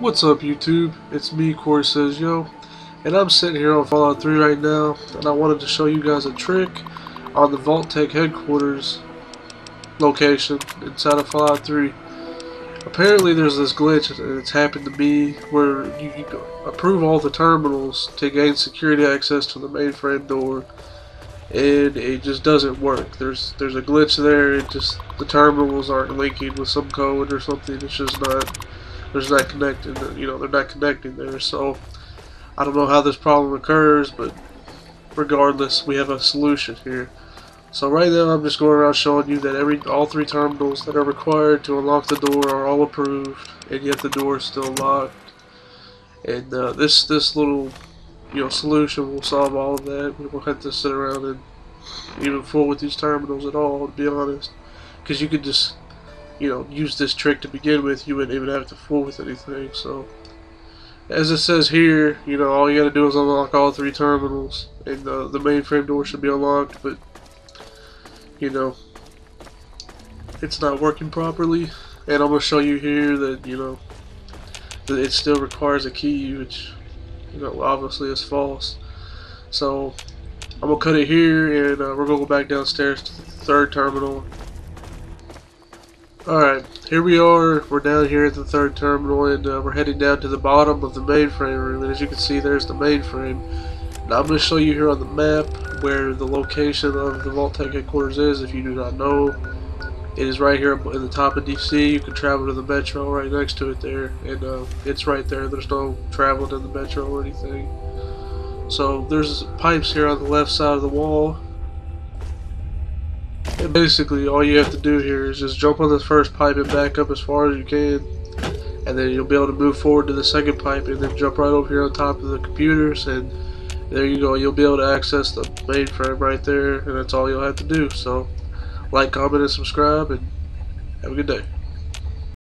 What's up YouTube? It's me, Corey Says Yo, and I'm sitting here on Fallout 3 right now, and I wanted to show you guys a trick on the Vault-Tec headquarters location inside of Fallout 3. Apparently there's this glitch, and it's happened to me, where you, you approve all the terminals to gain security access to the mainframe door, and it just doesn't work. There's there's a glitch there, it just, the terminals aren't linking with some code or something, it's just not there's not connecting, you know, they're not connecting there. So I don't know how this problem occurs, but regardless, we have a solution here. So right now I'm just going around showing you that every all three terminals that are required to unlock the door are all approved, and yet the door is still locked. And uh, this this little you know solution will solve all of that. We won't have to sit around and even fool with these terminals at all, to be honest, because you could just you know, use this trick to begin with, you wouldn't even have to fool with anything. So, as it says here, you know, all you gotta do is unlock all three terminals, and uh, the mainframe door should be unlocked, but, you know, it's not working properly. And I'm gonna show you here that, you know, that it still requires a key, which, you know, obviously is false. So, I'm gonna cut it here, and uh, we're gonna go back downstairs to the third terminal Alright, here we are. We're down here at the third terminal and uh, we're heading down to the bottom of the mainframe room. And as you can see, there's the mainframe. Now I'm going to show you here on the map where the location of the Vault-Tec headquarters is if you do not know. It is right here in the top of DC. You can travel to the metro right next to it there. And uh, it's right there. There's no travel to the metro or anything. So there's pipes here on the left side of the wall and basically, all you have to do here is just jump on the first pipe and back up as far as you can. And then you'll be able to move forward to the second pipe and then jump right over here on top of the computers. And there you go. You'll be able to access the mainframe right there. And that's all you'll have to do. So, like, comment, and subscribe. And have a good day.